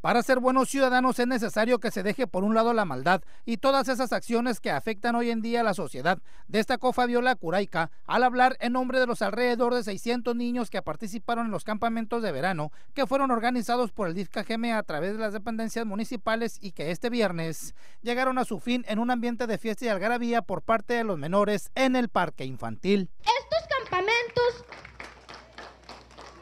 Para ser buenos ciudadanos es necesario que se deje por un lado la maldad y todas esas acciones que afectan hoy en día a la sociedad, destacó Fabiola Curaica al hablar en nombre de los alrededor de 600 niños que participaron en los campamentos de verano que fueron organizados por el DIFCAGM a través de las dependencias municipales y que este viernes llegaron a su fin en un ambiente de fiesta y algarabía por parte de los menores en el parque infantil. Estos campamentos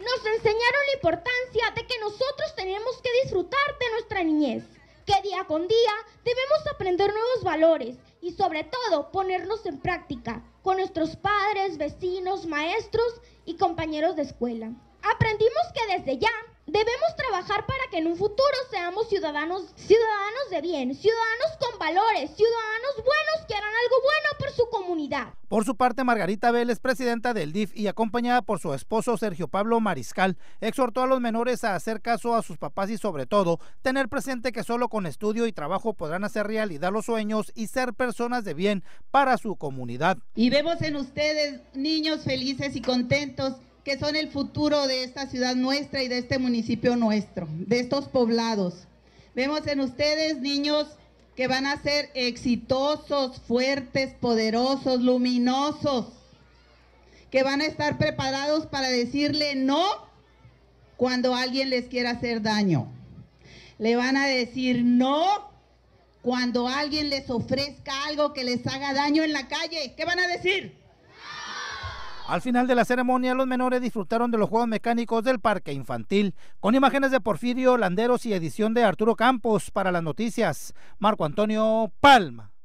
nos enseñaron la importancia de que nosotros tenemos que disfrutar de nuestra que día con día debemos aprender nuevos valores y sobre todo ponerlos en práctica con nuestros padres, vecinos, maestros y compañeros de escuela. Aprendimos que desde ya debemos trabajar para que en un futuro seamos ciudadanos, ciudadanos de bien, ciudadanos con valores, ciudadanos buenos que harán algo bueno su comunidad. Por su parte, Margarita Vélez, presidenta del DIF y acompañada por su esposo Sergio Pablo Mariscal, exhortó a los menores a hacer caso a sus papás y sobre todo tener presente que solo con estudio y trabajo podrán hacer realidad los sueños y ser personas de bien para su comunidad. Y vemos en ustedes niños felices y contentos que son el futuro de esta ciudad nuestra y de este municipio nuestro, de estos poblados. Vemos en ustedes niños que van a ser exitosos, fuertes, poderosos, luminosos, que van a estar preparados para decirle no cuando alguien les quiera hacer daño. Le van a decir no cuando alguien les ofrezca algo que les haga daño en la calle. ¿Qué van a decir? Al final de la ceremonia, los menores disfrutaron de los juegos mecánicos del parque infantil, con imágenes de Porfirio Landeros y edición de Arturo Campos para las noticias. Marco Antonio Palma.